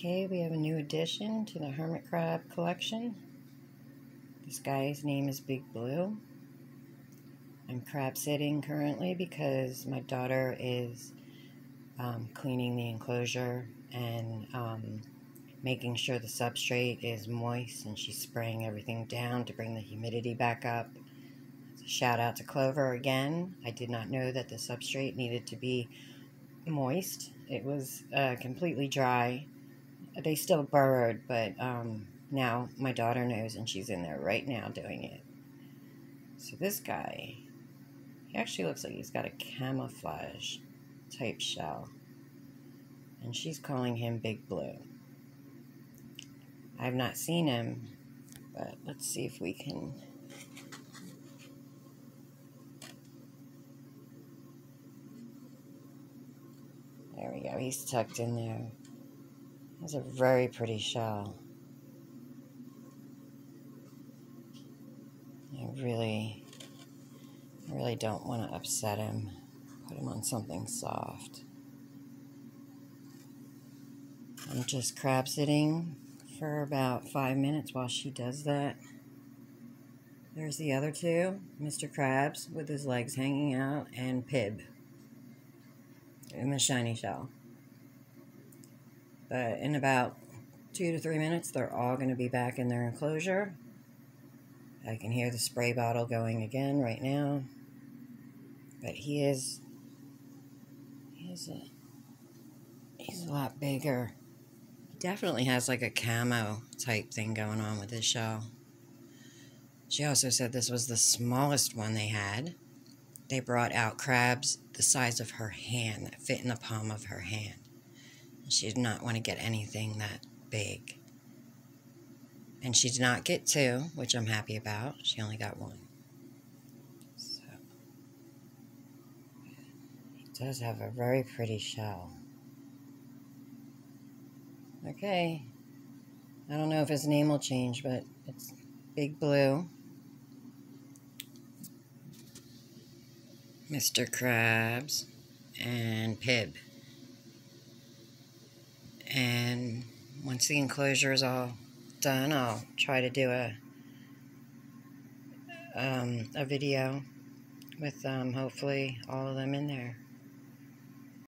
Okay, we have a new addition to the hermit crab collection. This guy's name is Big Blue. I'm crab sitting currently because my daughter is um, cleaning the enclosure and um, making sure the substrate is moist and she's spraying everything down to bring the humidity back up. Shout out to Clover again. I did not know that the substrate needed to be moist. It was uh, completely dry. They still burrowed, but um, now my daughter knows and she's in there right now doing it. So this guy, he actually looks like he's got a camouflage type shell. And she's calling him Big Blue. I've not seen him, but let's see if we can There we go. He's tucked in there. That's a very pretty shell. I really, really don't want to upset him. Put him on something soft. I'm just crab sitting for about five minutes while she does that. There's the other two, Mr. Krabs with his legs hanging out, and Pib in the shiny shell. But in about two to three minutes, they're all going to be back in their enclosure. I can hear the spray bottle going again right now. But he is, he is a, he's a lot bigger. He definitely has like a camo type thing going on with his shell. She also said this was the smallest one they had. They brought out crabs the size of her hand that fit in the palm of her hand. She did not want to get anything that big. And she did not get two, which I'm happy about. She only got one. So, he does have a very pretty shell. Okay. I don't know if his name will change, but it's Big Blue. Mr. Krabs and Pib. And once the enclosure is all done, I'll try to do a um, a video with um, hopefully all of them in there.